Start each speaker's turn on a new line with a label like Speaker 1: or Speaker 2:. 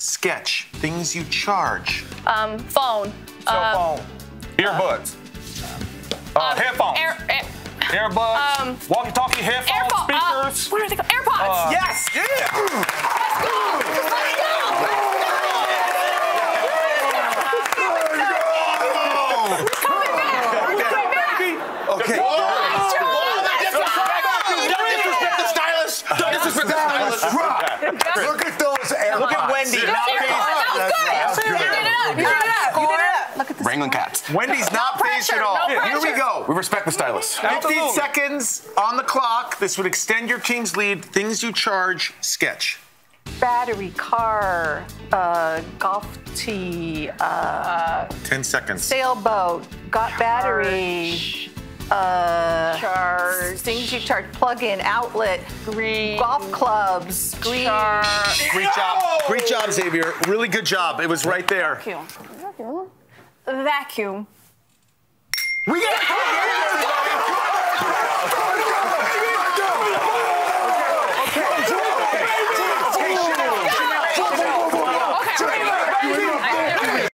Speaker 1: sketch. Things you charge.
Speaker 2: Um, phone.
Speaker 3: Cell
Speaker 2: Uh,
Speaker 3: phone. Earbuds. Uh, headphones.
Speaker 2: Air, air,
Speaker 3: Earbuds.
Speaker 2: um,
Speaker 3: Walkie-talkie headphones.
Speaker 2: AirPods. Uh,
Speaker 3: speakers.
Speaker 2: what are they called? AirPods.
Speaker 3: Uh,
Speaker 1: Yes! Yeah! Okay.
Speaker 4: Don't disrespect the stylist. Don't disrespect the stylist.
Speaker 5: Look at those AirPods.
Speaker 1: Look at Wendy. Not
Speaker 5: That's
Speaker 1: phased.
Speaker 5: good.
Speaker 2: You did it up. You did it up. You did it up. Look at this.
Speaker 4: Wrangling cats.
Speaker 1: Wendy's not phased at all. Here we go.
Speaker 4: We respect the stylist.
Speaker 1: 15 seconds on the clock. This would extend your team's lead. Things you charge. Sketch.
Speaker 6: battery, car, uh, golf tee, uh,
Speaker 1: 10 seconds.
Speaker 6: sailboat, got battery, uh,
Speaker 2: Charge
Speaker 6: things you charge, plug-in outlet,
Speaker 2: green
Speaker 6: golf clubs, green.
Speaker 2: Char
Speaker 1: Great job, great job, Xavier. Really good job. It was right there.
Speaker 2: Vacuum. Vacuum. Vacuum.
Speaker 1: We got it. Okay. Okay. Okay.